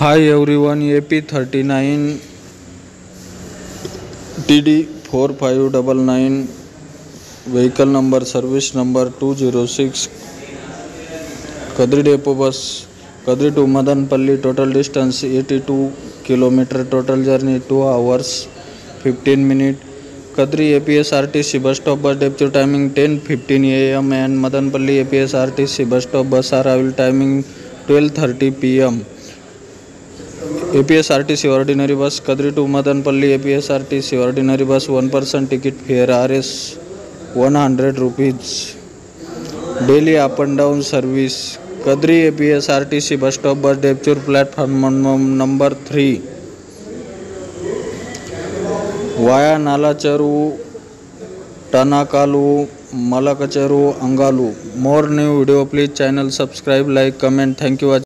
Hi everyone, AP39 TD4599 vehicle number, service number 206, Kadri depot bus, Kadri to Madanpalli, total distance 82 km, total journey 2 hours 15 minutes. Kadri APSRTC bus stop, bus depot timing 10:15 a.m. and Madanpalli APSRTC bus stop, bus arrival timing 12:30 p.m. APSRTC ordinary bus Kadiri to Madanapalle APSRTC ordinary bus one person ticket fare R S one hundred rupees daily up and down service Kadiri APSRTC bus stop bus देवचूर platform number three via Nallacheruvu Tanakallu Mulakalacheruvu Angallu more new video please channel subscribe like comment thank you